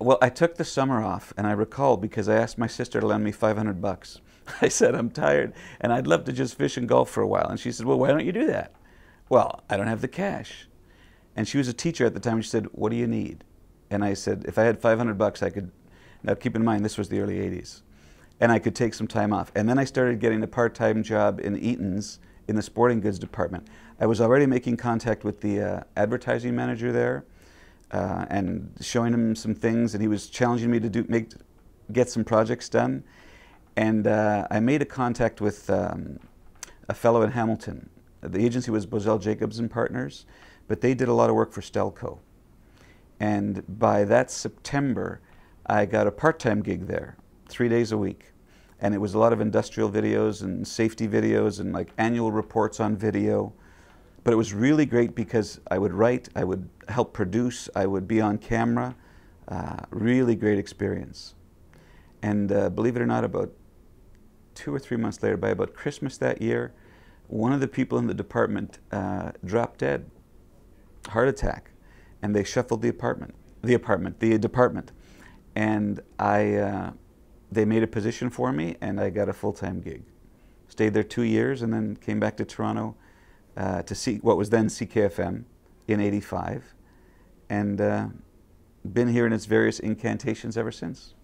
Well, I took the summer off, and I recall because I asked my sister to lend me 500 bucks. I said, I'm tired, and I'd love to just fish and golf for a while. And she said, Well, why don't you do that? Well, I don't have the cash. And she was a teacher at the time. She said, What do you need? And I said, If I had 500 bucks, I could. Now, keep in mind, this was the early 80s. And I could take some time off. And then I started getting a part time job in Eaton's in the sporting goods department. I was already making contact with the uh, advertising manager there uh, and showing him some things, and he was challenging me to do make get some projects done. And uh, I made a contact with um, a fellow in Hamilton. The agency was Bozell Jacobs and Partners, but they did a lot of work for Stelco. And by that September, I got a part-time gig there, three days a week. And it was a lot of industrial videos and safety videos and like annual reports on video. But it was really great because I would write, I would help produce, I would be on camera. Uh, really great experience. And uh, believe it or not, about two or three months later, by about Christmas that year, one of the people in the department uh, dropped dead, heart attack, and they shuffled the apartment, the apartment, the department, and I, uh, they made a position for me, and I got a full-time gig. Stayed there two years, and then came back to Toronto uh, to see what was then CKFM in '85, and uh, been here in its various incantations ever since.